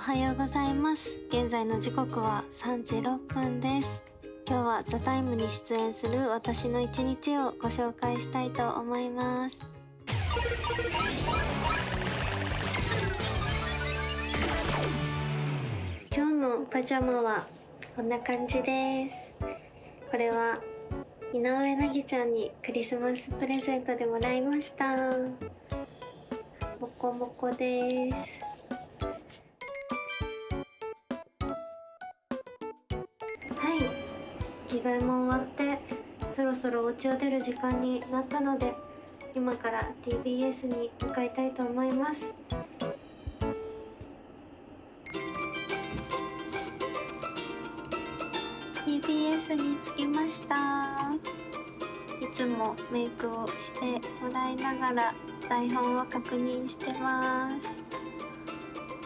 はようございます。現在の時刻は3時6分です。今日はザタイムに出演する私の一日をご紹介したいと思います。今日のパジャマはこんな感じです。これは井上なぎちゃんにクリスマスプレゼントでもらいました。もこもこです。着替えも終わってそろそろお家を出る時間になったので今から TBS に向かいたいと思います。TBS に着きました。いつもメイクをしてもらいながら台本を確認してます。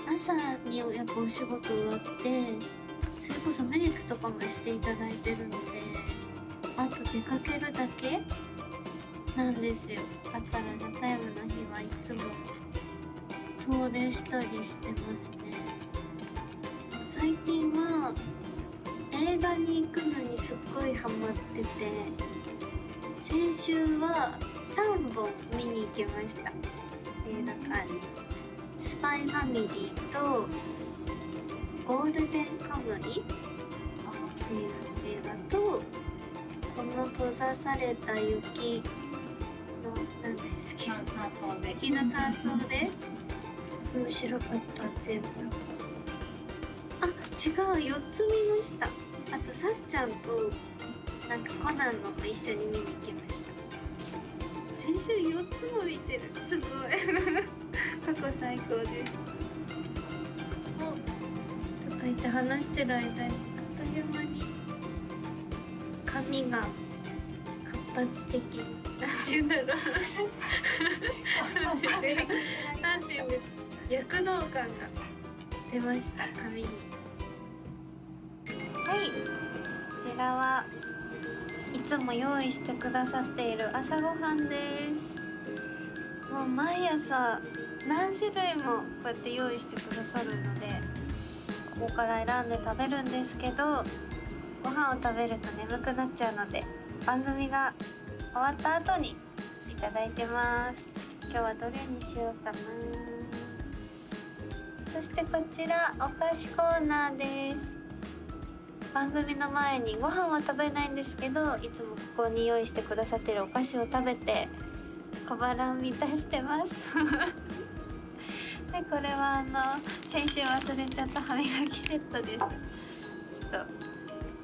朝にやっぱお仕事終わってそれこそメイクとかもしていただいてるのであと出かけるだけなんですよ。だから「ザタイムの日はいつも遠出したりしてますね。最近は映画に行くのにすっごいハマってて先週は3本見に行きました。映画館。に「スパイファミリー」と「ゴールデンカムイ」映画と「この閉ざされた雪」の何ですっけ雪の山荘で面白かった全部。あ違う4つ見ました。あとさっちゃんとなんかコナンのも一緒に見に行きました。先週4つも見てる。すごい。過去最高ですおとか言って話してる間にあっという間に髪が活発的なんて言うんだろうなんて言うんです躍動感が出ました髪にはいこちらはいつも用意してくださっている朝ごはんです。もう毎朝何種類もこうやって用意してくださるのでここから選んで食べるんですけどご飯を食べると眠くなっちゃうので番組が終わった後にいただいてます。今日はどれにしようかな。そしてこちらお菓子コーナーです。番組の前にご飯は食べないんですけどいつもここに用意してくださってるお菓子を食べて小腹を満たしてます。でこれはあの先週忘れちゃった歯磨きセットです。ちょっと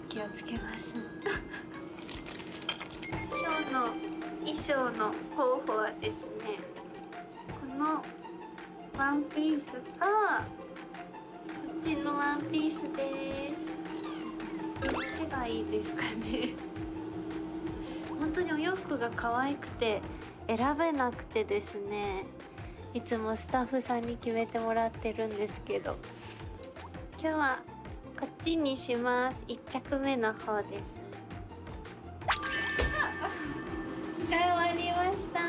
気をつけます。今日の衣装の候補はですねこのワンピースかこっちのワンピースです。どっちがいいですかね。本当にお洋服が可愛くて選べなくてですね。いつもスタッフさんに決めてもらってるんですけど。今日はこっちにします。1着目の方です。使い終わりました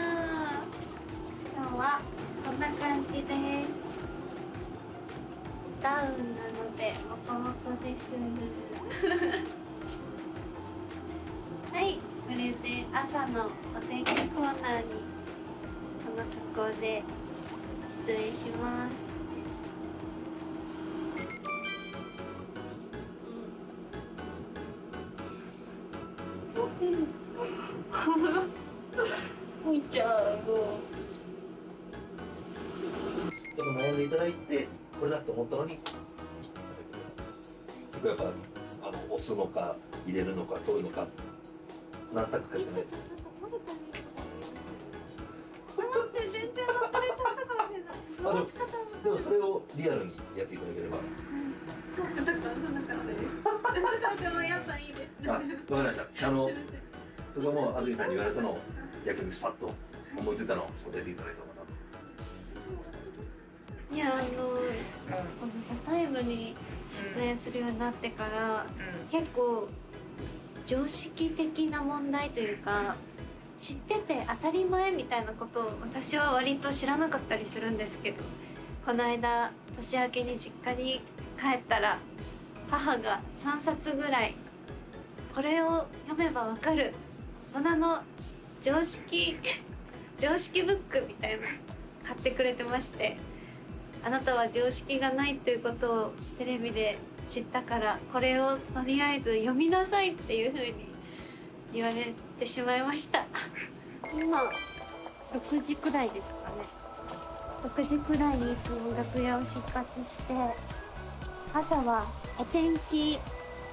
今日はこんな感じですダウンなのでモコモコですはいこれで朝のお天気コーナーにこの格好で出演します。ほいちゃんもちょっと悩んでいただいてこれだと思ったのに。僕やっぱあの押すのか入れるのか取るのか何択かじゃないなんかあ回し方もでもそれをリアルにやっていただければ。と待ってもうやっぱいいですあわかりました。あのそれはもう安住さんに言われたのを逆にスパッと思いついたのを教えていただいたのかいやあのこの「ザタイムに出演するようになってから、結構常識的な問題というか知ってて当たり前みたいなことを私は割と知らなかったりするんですけどこの間年明けに実家に帰ったら母が3冊ぐらいこれを読めばわかる大人の常識 常識ブックみたいな買ってくれてましてあなたは常識がないということをテレビで知ったからこれをとりあえず読みなさいっていう風に言われてしまいました。今6時くらいですかね。6時くらいにいつも楽屋を出発して朝はお天気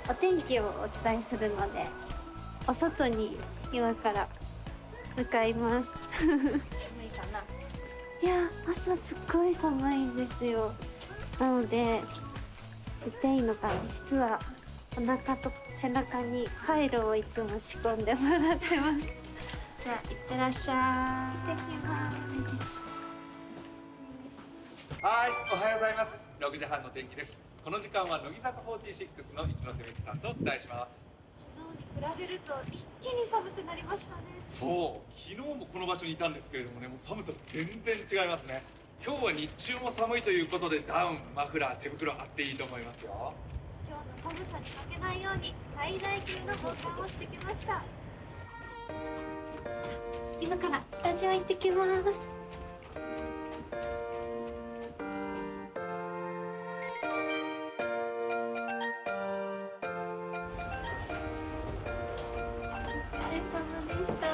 お天気をお伝えするのでお外に今から向かいます。寒いかな。いや朝すっごい寒いんですよ。なので言っていいのかな実はお腹と背中にカイロをいつも仕込んでもらってますじゃあいってらっしゃい行ってきますはい、おはようございます。6時半の天気です。この時間は乃木坂46の一ノ瀬美樹さんとお伝えします。昨日に比べると一気に寒くなりましたねそう、昨日もこの場所にいたんですけれどもね、もう寒さ全然違いますね。今日は日中も寒いということでダウン、マフラー、手袋あっていいと思いますよ。寒さに負けないように最大級の防寒をしてきました。今からスタジオ行ってきます。お疲れ様でした。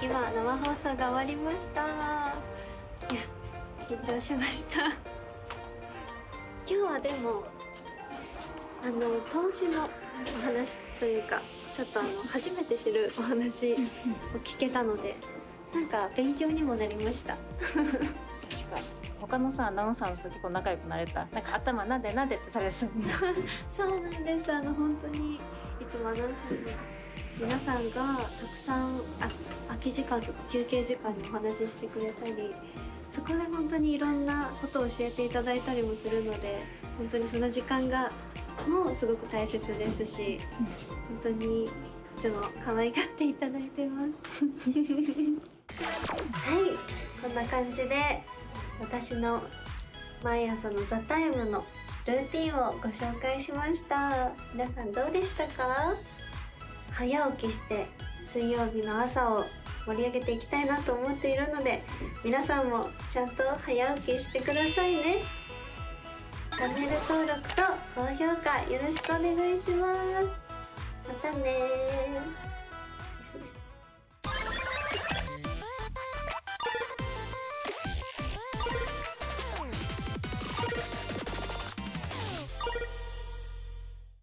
今生放送が終わりました。いや緊張しました。今日はでもあの投資のお話というかちょっとあの初めて知るお話を聞けたのでなんか勉強にもなりました。確かに。他のさアナウンサーの人と結構仲良くなれた。なんか頭なでなでってされてた そうなんです。あの本当にいつもアナウンサーの皆さんがたくさんあ空き時間とか休憩時間にお話ししてくれたりそこで本当にいろんなことを教えていただいたりもするので本当にその時間がもうすごく大切ですし本当にいつも可愛がっていただいてます。はいこんな感じで私の毎朝の「ザタイムのルーティンをご紹介しました。皆さんどうでしたか？早起きして水曜日の朝を盛り上げていきたいなと思っているので皆さんもちゃんと早起きしてくださいねチャンネル登録と高評価よろしくお願いします。またねー。